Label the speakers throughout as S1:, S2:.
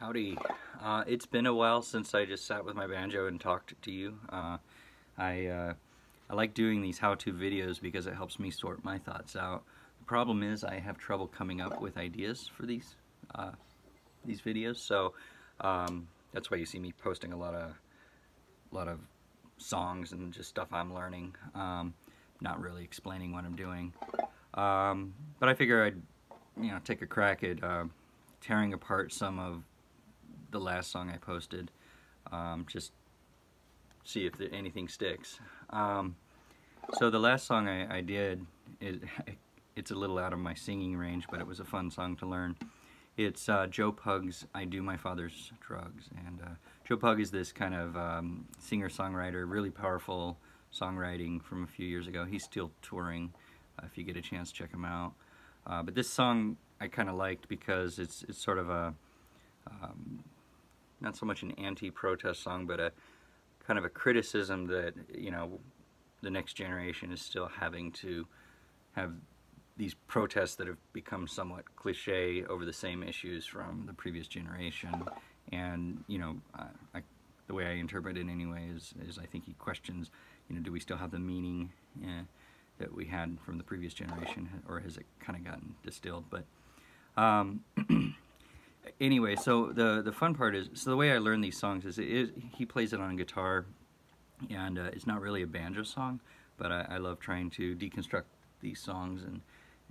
S1: Howdy. Uh, it's been a while since I just sat with my banjo and talked to you. Uh, I, uh, I like doing these how-to videos because it helps me sort my thoughts out. The problem is I have trouble coming up with ideas for these uh, these videos, so um, that's why you see me posting a lot of a lot of songs and just stuff I'm learning, um, not really explaining what I'm doing. Um, but I figure I'd you know take a crack at uh, tearing apart some of the last song I posted. Um, just see if there, anything sticks. Um, so the last song I, I did, it, it's a little out of my singing range, but it was a fun song to learn. It's uh, Joe Pug's I Do My Father's Drugs. And uh, Joe Pug is this kind of um, singer-songwriter, really powerful songwriting from a few years ago. He's still touring. Uh, if you get a chance, check him out. Uh, but this song I kind of liked because it's, it's sort of a um, not so much an anti-protest song, but a kind of a criticism that you know the next generation is still having to have these protests that have become somewhat cliche over the same issues from the previous generation. And you know, I, the way I interpret it anyway is, is I think he questions, you know, do we still have the meaning uh, that we had from the previous generation, or has it kind of gotten distilled? But um, anyway, so the the fun part is so the way I learn these songs is, is he plays it on guitar, and uh, it's not really a banjo song, but I, I, love trying to deconstruct these songs and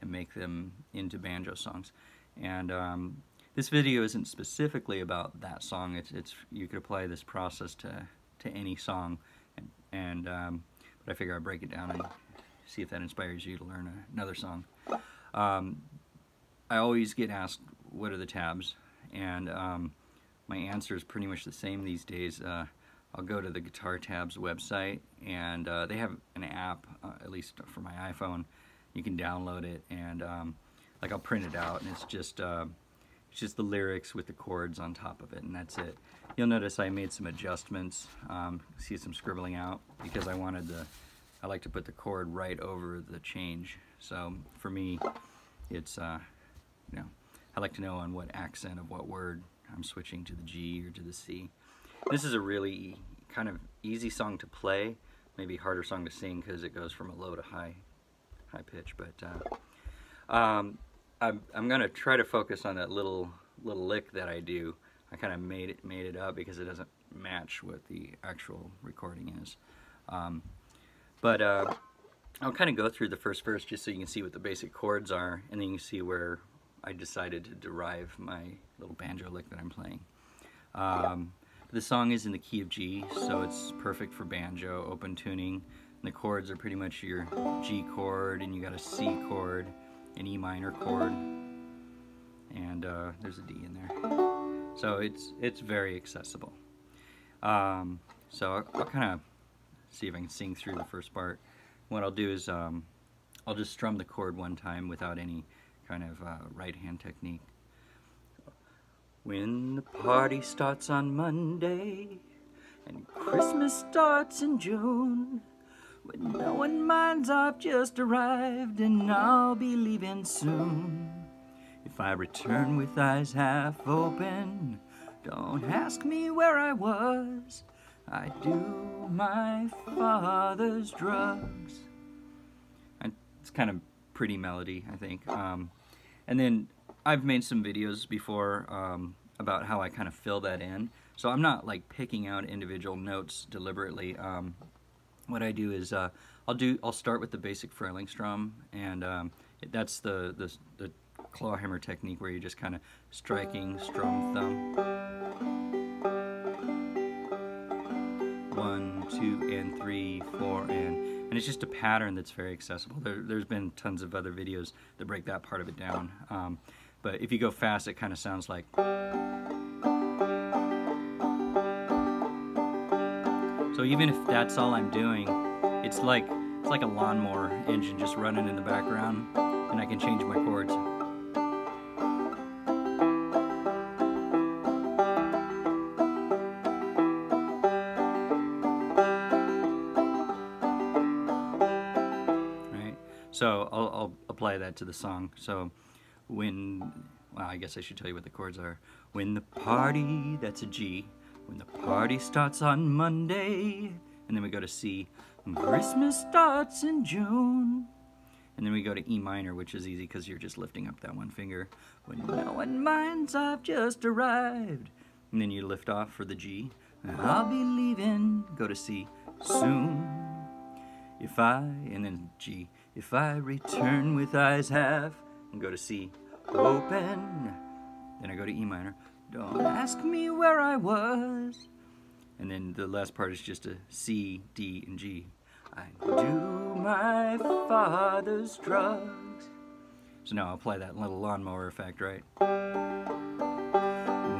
S1: and make them into banjo songs. And um, this video isn't specifically about that song. It's it's you could apply this process to to any song, and, and um, but I figure I break it down and see if that inspires you to learn a, another song. Um, I always get asked what are the tabs and um, my answer is pretty much the same these days. Uh, I'll go to the Guitar Tabs website and uh, they have an app, uh, at least for my iPhone. You can download it and um, like I'll print it out and it's just uh, it's just the lyrics with the chords on top of it and that's it. You'll notice I made some adjustments, um, see some scribbling out because I wanted the I like to put the chord right over the change. So for me, it's uh, you know I like to know on what accent of what word I'm switching to the G or to the C. This is a really kind of easy song to play, maybe harder song to sing because it goes from a low to high high pitch, but uh, um, I'm, I'm going to try to focus on that little little lick that I do. I kind of made it made it up because it doesn't match what the actual recording is. Um, but uh, I'll kind of go through the first verse just so you can see what the basic chords are, and then you can see where I decided to derive my little banjo lick that I'm playing. Um, the song is in the key of G, so it's perfect for banjo, open tuning. And the chords are pretty much your G chord, and you got a C chord, an E minor chord, and uh, there's a D in there. So it's it's very accessible. Um, so I'll, I'll kind of see if I can sing through the first part. What I'll do is um, I'll just strum the chord one time without any kind of uh, right hand technique. When the party starts on Monday and Christmas starts in June, when no one minds I've just arrived and I'll be leaving soon. If I return with eyes half open, don't ask me where I was. I do my father's drugs. And it's kind of pretty melody, I think. Um, and then I've made some videos before um, about how I kind of fill that in. So I'm not like picking out individual notes deliberately. Um, what I do is uh, I'll do I'll start with the basic frailing strum, and um, that's the, the the claw hammer technique where you're just kind of striking strum thumb. One, two, and three, four, and and it's just a pattern that's very accessible. There, has been tons of other videos that break that part of it down. Um, but if you go fast, it kind of sounds like... So even if that's all I'm doing, it's like, it's like a lawnmower engine just running in the background, and I can change my chords. Apply that to the song. So when, well, I guess I should tell you what the chords are. When the party, that's a G. When the party starts on Monday. And then we go to C. Christmas starts in June. And then we go to E minor, which is easy because you're just lifting up that one finger. When no one minds I've just arrived. And then you lift off for the G. I'll be leaving, go to C, soon. If I, and then G, if I return with eyes half, and go to C, open. Then I go to E minor. Don't ask me where I was. And then the last part is just a C, D, and G. I do my father's drugs. So now I'll apply that little lawnmower effect, right?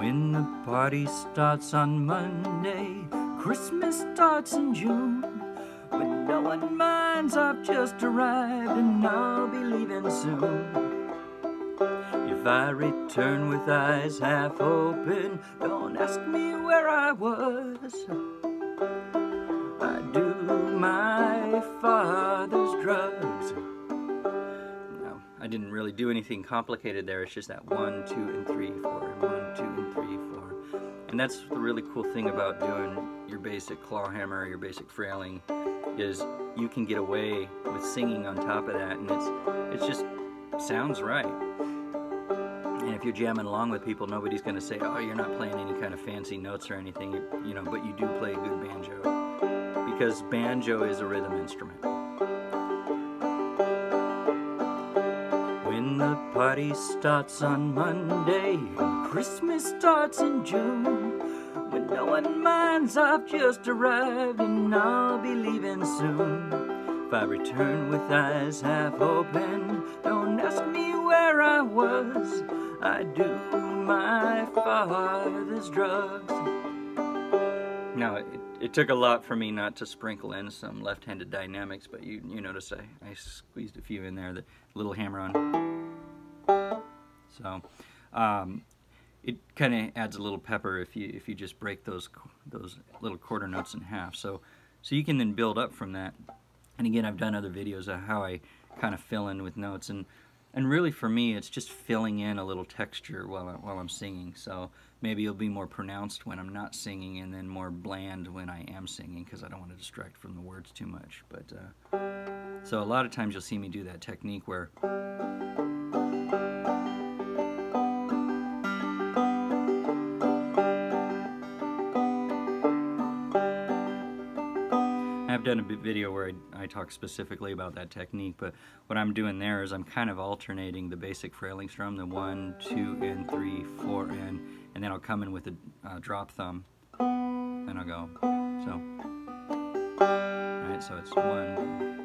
S1: When the party starts on Monday, Christmas starts in June. When no one minds, I've just arrived and I'll be leaving soon. If I return with eyes half open, don't ask me where I was. I do my father's drugs. No, I didn't really do anything complicated there. It's just that one, two, and three, four, and one, two, and three, four. And that's the really cool thing about doing your basic claw hammer, your basic frailing, is you can get away with singing on top of that, and it's it's just sounds right. And if you're jamming along with people, nobody's going to say, "Oh, you're not playing any kind of fancy notes or anything," you, you know. But you do play a good banjo because banjo is a rhythm instrument. When the party starts on Monday, Christmas starts in June. One minds, I've just arrived and I'll be leaving soon. If I return with eyes half open, don't ask me where I was. I do my father's drugs. Now, it, it took a lot for me not to sprinkle in some left-handed dynamics, but you, you notice I, I squeezed a few in there, the little hammer on. So, um, it kind of adds a little pepper if you if you just break those those little quarter notes in half. So so you can then build up from that. And again, I've done other videos of how I kind of fill in with notes and and really for me it's just filling in a little texture while, I, while I'm singing so maybe it'll be more pronounced when I'm not singing and then more bland when I am singing because I don't want to distract from the words too much but uh, so a lot of times you'll see me do that technique where video where I, I, talk specifically about that technique, but what I'm doing there is I'm kind of alternating the basic frailing strum, the one, two, and three, four, and, and then I'll come in with a uh, drop thumb, and I'll go, so, alright, so it's one,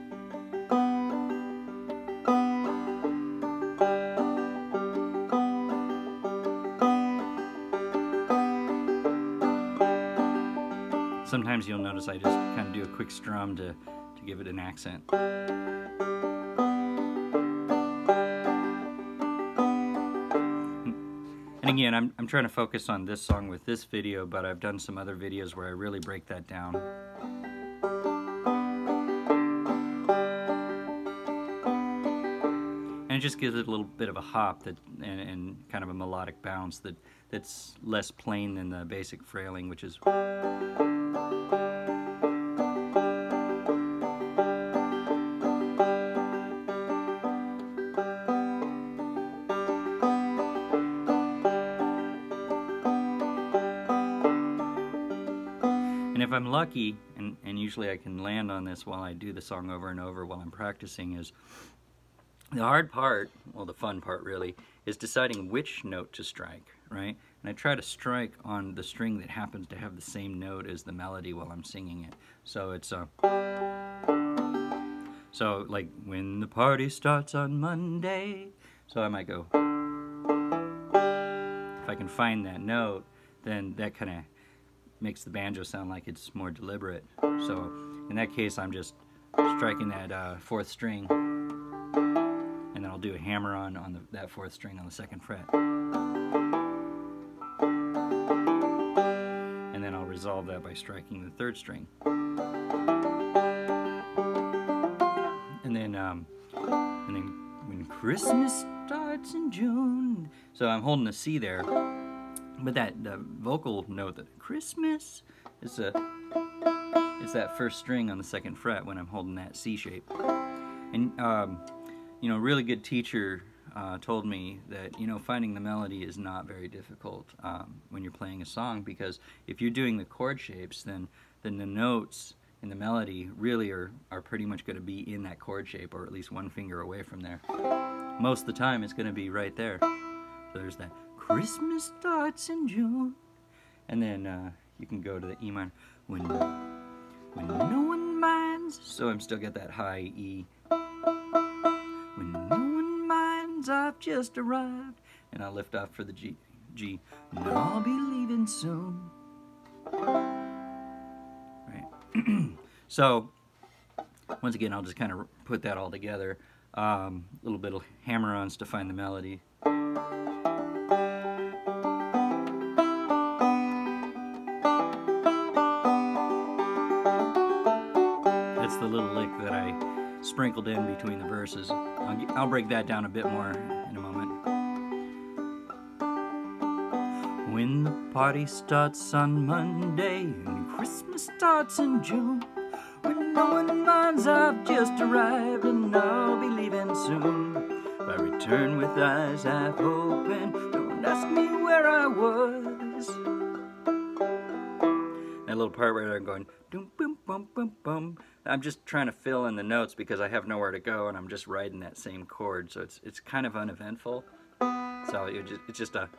S1: Sometimes you'll notice I just kind of do a quick strum to, to give it an accent. And again, I'm, I'm trying to focus on this song with this video, but I've done some other videos where I really break that down. And it just gives it a little bit of a hop that and, and kind of a melodic bounce that, that's less plain than the basic frailing, which is... And if I'm lucky, and, and usually I can land on this while I do the song over and over while I'm practicing, is the hard part, well the fun part really, is deciding which note to strike, right? And I try to strike on the string that happens to have the same note as the melody while I'm singing it. So it's a... So like when the party starts on Monday, so I might go... If I can find that note, then that kind of makes the banjo sound like it's more deliberate. So in that case, I'm just striking that uh, fourth string, and then I'll do a hammer on on the, that fourth string on the second fret. Resolve that by striking the third string. And then, um, and then when Christmas starts in June, so I'm holding a C there. but that vocal note, that Christmas, is a it's that first string on the second fret when I'm holding that C shape. And um, you know, a really good teacher uh, told me that you know finding the melody is not very difficult um, when you're playing a song because if you're doing the chord shapes, then then the notes in the melody really are are pretty much going to be in that chord shape or at least one finger away from there. Most of the time, it's going to be right there. So there's that Christmas starts in June, and then uh, you can go to the E minor when when no one minds. So I'm still got that high E. minds, I've just arrived, and I'll lift off for the G. G. And I'll be leaving soon. Right. so once again, I'll just kind of put that all together. A um, little bit of hammer-ons to find the melody. Sprinkled in between the verses. I'll, I'll break that down a bit more in a moment. When the party starts on Monday and Christmas starts in June, when no one minds I've just arrived and I'll be leaving soon. If I return with eyes half open, don't ask me where I was. That little part right there going, boom, boom, boom, boom, boom. I'm just trying to fill in the notes because I have nowhere to go and I'm just riding that same chord. So it's it's kind of uneventful. So it just, it's just a.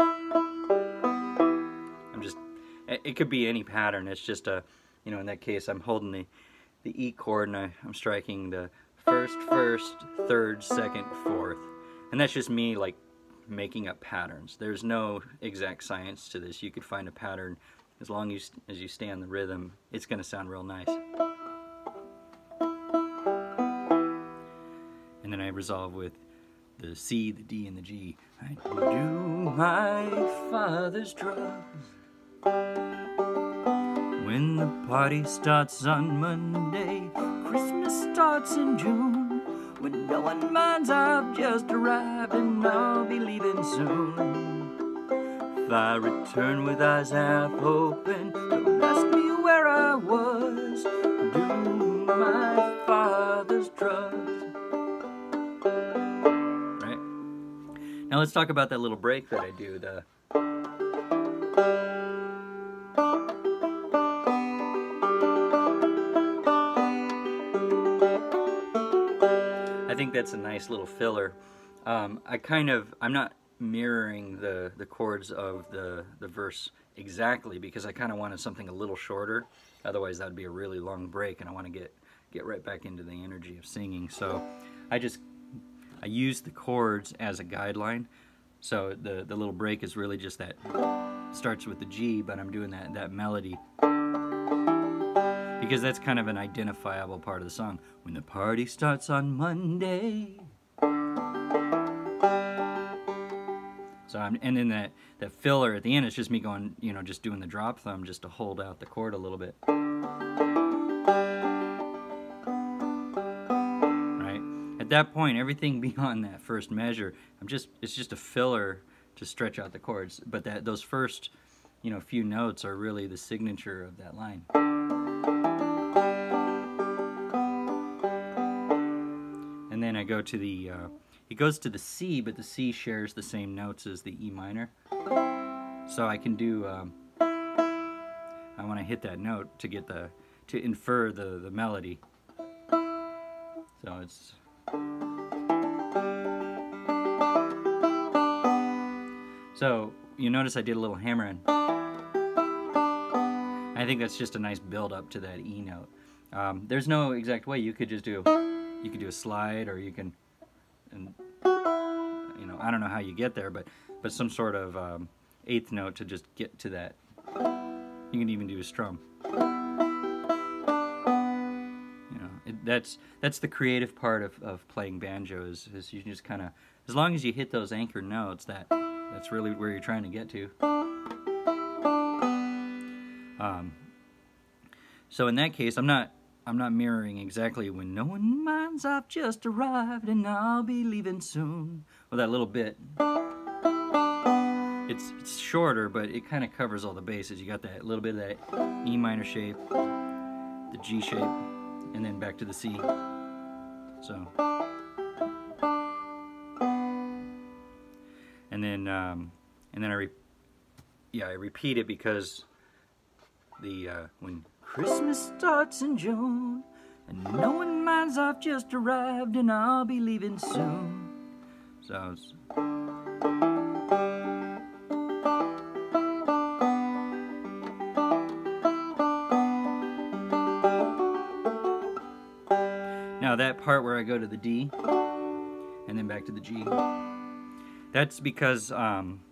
S1: I'm just. It could be any pattern. It's just a, you know, in that case, I'm holding the the E chord and I, I'm striking the first, first, third, second, fourth. And that's just me like making up patterns. There's no exact science to this. You could find a pattern as long as, as you stay on the rhythm, it's going to sound real nice. Resolve with the C, the D, and the G. I do my father's drugs. When the party starts on Monday, Christmas starts in June. When no one minds I've just arrived and I'll be leaving soon. If I return with eyes half open, don't ask me where I was. Do my father's drugs. Now let's talk about that little break that I do. The I think that's a nice little filler. Um, I kind of, I'm not mirroring the, the chords of the, the verse exactly because I kind of wanted something a little shorter. Otherwise that would be a really long break and I want to get, get right back into the energy of singing. So I just, I use the chords as a guideline. So the, the little break is really just that, starts with the G, but I'm doing that, that melody because that's kind of an identifiable part of the song. When the party starts on Monday. So I'm, and then that, that filler at the end, it's just me going, you know, just doing the drop thumb just to hold out the chord a little bit. That point, everything beyond that first measure, I'm just, it's just a filler to stretch out the chords. But that those first, you know, few notes are really the signature of that line. And then I go to the, uh, it goes to the C, but the C shares the same notes as the E minor. So I can do, um, I want to hit that note to get the, to infer the, the melody. So it's, so you notice I did a little hammering. I think that's just a nice build up to that E note. Um, there's no exact way. You could just do, you could do a slide, or you can, and you know, I don't know how you get there, but but some sort of um, eighth note to just get to that. You can even do a strum. That's that's the creative part of, of playing banjo is, is you just kind of, as long as you hit those anchor notes, that that's really where you're trying to get to. Um, so in that case, I'm not I'm not mirroring exactly when no one minds I've just arrived and I'll be leaving soon. Well, that little bit. it's, it's shorter, but it kind of covers all the bases. You got that little bit of that E minor shape, the G shape, and then back to the C. So. And then, um, and then I, yeah, I repeat it because the, uh, when Christmas starts in June, and no one minds I've just arrived and I'll be leaving soon. So Now that part where I go to the D and then back to the G, that's because um,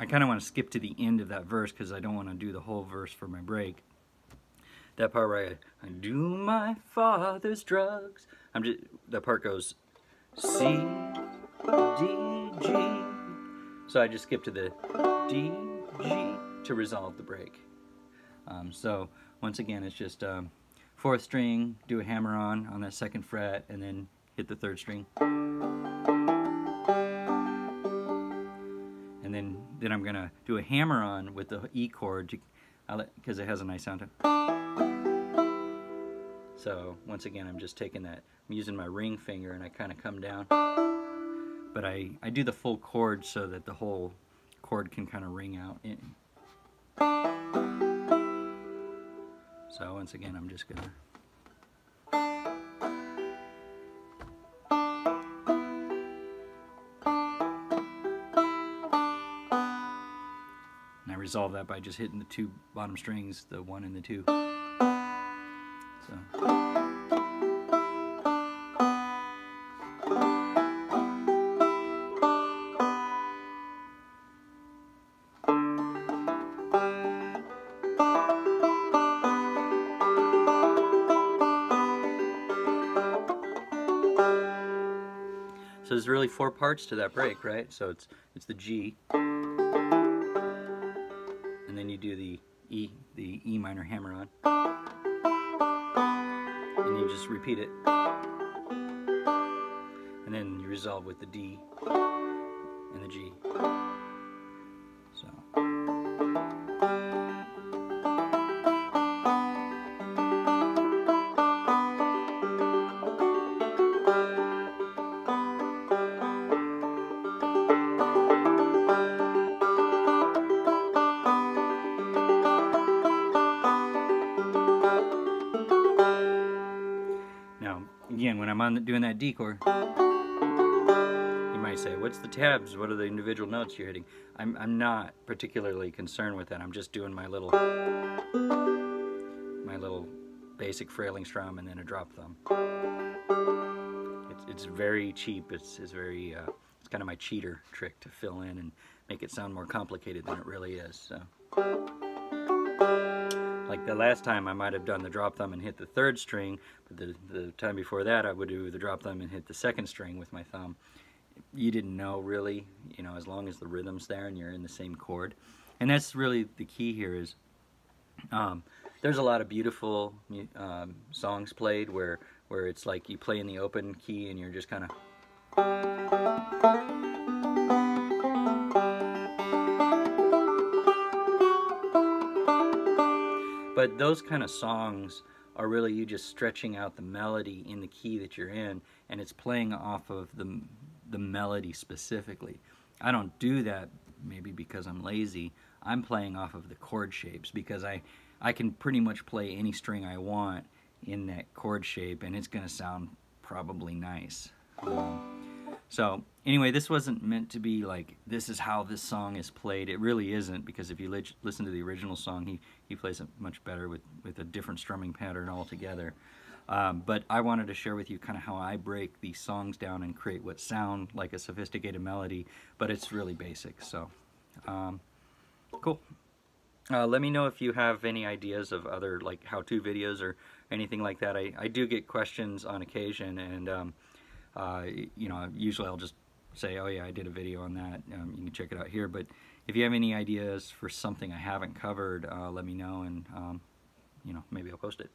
S1: I kind of want to skip to the end of that verse because I don't want to do the whole verse for my break. That part where I, I do my father's drugs, I'm just, that part goes C, D, G. So I just skip to the D, G to resolve the break. Um, so once again, it's just um, fourth string, do a hammer on on that second fret, and then hit the third string. And then, then I'm gonna do a hammer on with the E chord because it has a nice sound. to So once again, I'm just taking that, I'm using my ring finger and I kind of come down. But I, I do the full chord so that the whole chord can kind of ring out. In. So once again, I'm just gonna And I resolve that by just hitting the two bottom strings, the one and the two. So. Really four parts to that break, right? So it's it's the G, and then you do the E, the E minor hammer on, and you just repeat it, and then you resolve with the D and the G. again, doing that D chord, you might say, what's the tabs? What are the individual notes you're hitting? I'm, I'm not particularly concerned with that. I'm just doing my little, my little basic frailing strum and then a drop thumb. It's, it's very cheap. It's, it's very, uh, it's kind of my cheater trick to fill in and make it sound more complicated than it really is. So. Like the last time I might have done the drop thumb and hit the third string, but the, the time before that I would do the drop thumb and hit the second string with my thumb. You didn't know really, you know, as long as the rhythm's there and you're in the same chord. And that's really the key here is um, there's a lot of beautiful um, songs played where, where it's like you play in the open key and you're just kind of But those kind of songs are really you just stretching out the melody in the key that you're in and it's playing off of the, the melody specifically. I don't do that maybe because I'm lazy. I'm playing off of the chord shapes because I, I can pretty much play any string I want in that chord shape and it's going to sound probably nice. Um, so anyway, this wasn't meant to be like, this is how this song is played. It really isn't because if you li listen to the original song, he, he plays it much better with, with a different strumming pattern altogether. Um, but I wanted to share with you kind of how I break these songs down and create what sound like a sophisticated melody, but it's really basic. So, um, cool. Uh, let me know if you have any ideas of other like how-to videos or anything like that. I, I do get questions on occasion and um, uh, you know, usually I'll just say, oh yeah, I did a video on that. Um, you can check it out here. But if you have any ideas for something I haven't covered, uh, let me know and, um, you know, maybe I'll post it.